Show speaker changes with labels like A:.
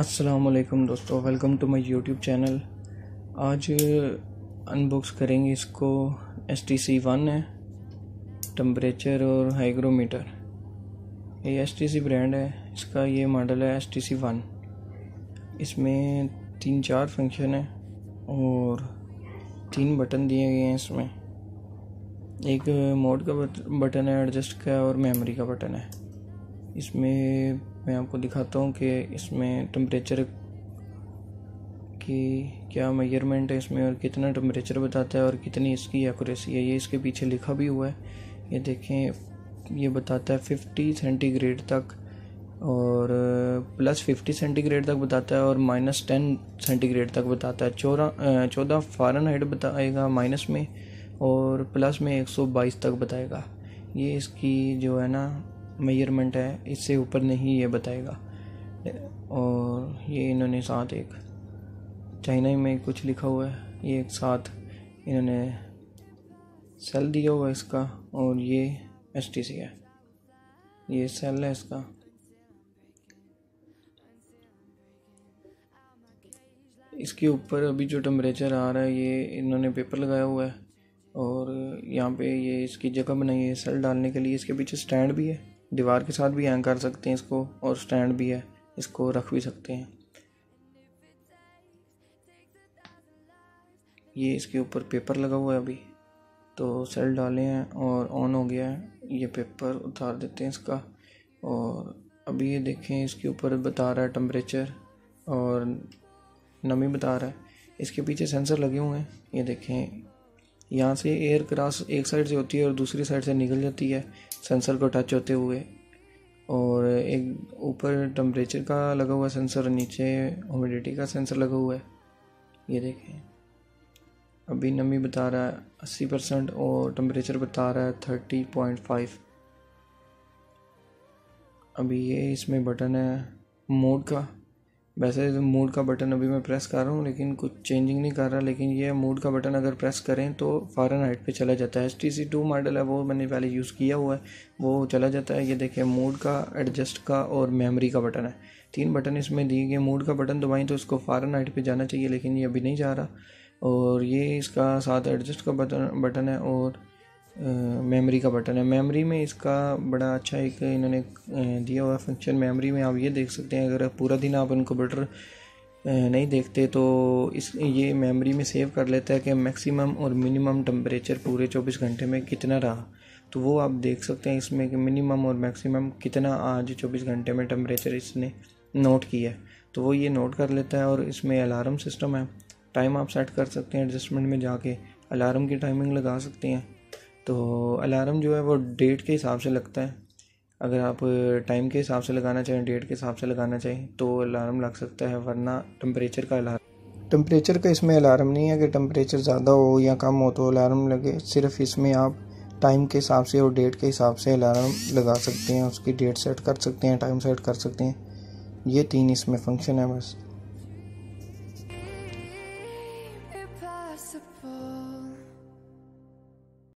A: असलकुम दोस्तों। Welcome to my YouTube channel आज अनबॉक्स करेंगे इसको एस टी सी वन है टम्परेचर और हाइग्रोमीटर ये एस टी सी ब्रांड है, इसका ये मॉडल है एस टी सी वन इसमें तीन चार फ़ंक्शन है और तीन बटन दिए गए हैं इसमें। एक मोड का बटन है एडजस्ट का और मेमोरी का बटन है। इसमें मैं आपको दिखाता हूँ कि इसमें टम्परेचर की क्या मेज़रमेंट है इसमें और कितना टम्परेचर बताता है और कितनी इसकी एक्यूरेसी है। ये इसके पीछे लिखा भी हुआ है। ये देखें, ये बताता है फिफ्टी सेंटीग्रेड तक और प्लस फिफ्टी सेंटीग्रेड तक बताता है और माइनस टेन सेंटीग्रेड तक बताता है। चौदह चौदह फ़ारन हाइट बताएगा माइनस में और प्लस में एक सौ बाईस तक बताएगा। ये इसकी जो है ना मेज़रमेंट है, इससे ऊपर नहीं ये बताएगा। और ये इन्होंने साथ एक चाइना में कुछ लिखा हुआ है, ये एक साथ इन्होंने सेल दिया हुआ है इसका, और ये एस टी सी है। ये सेल है इसका। इसके ऊपर अभी जो टेम्परेचर आ रहा है, ये इन्होंने पेपर लगाया हुआ है, और यहाँ पे ये इसकी जगह बनाई है सेल डालने के लिए, इसके पीछे स्टैंड भी है। दीवार के साथ भी हैंग कर सकते हैं इसको और स्टैंड भी है। इसको रख भी सकते हैं। ये इसके ऊपर पेपर लगा हुआ है अभी। तो सेल डाले हैं और ऑन हो गया है। ये पेपर उतार देते हैं इसका। और अभी ये देखें, इसके ऊपर बता रहा है टम्परेचर और नमी बता रहा है। इसके पीछे सेंसर लगे हुए हैं। ये देखें यहाँ से एयर क्रॉस एक साइड से होती है और दूसरी साइड से निकल जाती है सेंसर को टच होते हुए। और एक ऊपर टम्परेचर का लगा हुआ सेंसर नीचे ह्यूमिडिटी का सेंसर लगा हुआ है। ये देखें। अभी नमी बता रहा है अस्सी परसेंट और टम्परेचर बता रहा है थर्टी पॉइंट फाइव अभी ये इसमें बटन है मोड का। वैसे तो मूड का बटन अभी मैं प्रेस कर रहा हूँ, लेकिन कुछ चेंजिंग नहीं कर रहा, लेकिन ये मूड का बटन अगर प्रेस करें तो फ़ारन हाइट पर चला जाता है। S T C two model है, वो मैंने पहले यूज़ किया हुआ है, वो चला जाता है। ये देखिए मूड का एडजस्ट का और मेमोरी का बटन है। तीन बटन इसमें दिए गए मूड का बटन दबाएँ तो इसको फ़ारन हाइट पर जाना चाहिए, लेकिन ये अभी नहीं जा रहा। और ये इसका साथ एडजस्ट का बटन बटन है और मेमोरी का बटन है। मेमोरी में इसका बड़ा अच्छा एक इन्होंने दिया हुआ फ़ंक्शन मेमोरी में। आप ये देख सकते हैं, अगर पूरा दिन आप कंप्यूटर नहीं देखते तो इस, ये मेमोरी में सेव कर लेता है कि मैक्सिमम और मिनिमम टेम्परेचर पूरे 24 घंटे में कितना रहा। तो वो आप देख सकते हैं इसमें कि मिनिमम और मैक्सिमम कितना आज 24 घंटे में टेम्परेचर इसने नोट किया है। तो वो ये नोट कर लेता है और इसमें अलार्म सिस्टम है। टाइम आप सेट कर सकते हैं एडजस्टमेंट में जाके। अलार्म की टाइमिंग लगा सकते हैं। तो अलार्म जो है वो डेट के हिसाब से लगता है। अगर आप टाइम के हिसाब से लगाना चाहें डेट के हिसाब से लगाना चाहें तो अलार्म लग सकता है वरना टम्परेचर का अलार्म। टम्परेचर का इसमें अलार्म नहीं है कि टम्परेचर ज़्यादा हो या कम हो तो अलार्म लगे। सिर्फ़ इसमें आप टाइम के हिसाब से और डेट के हिसाब से अलार्म लगा सकते हैं उसकी डेट सेट कर सकते हैं टाइम सेट कर सकते हैं। ये तीन इसमें फ़ंक्शन है बस।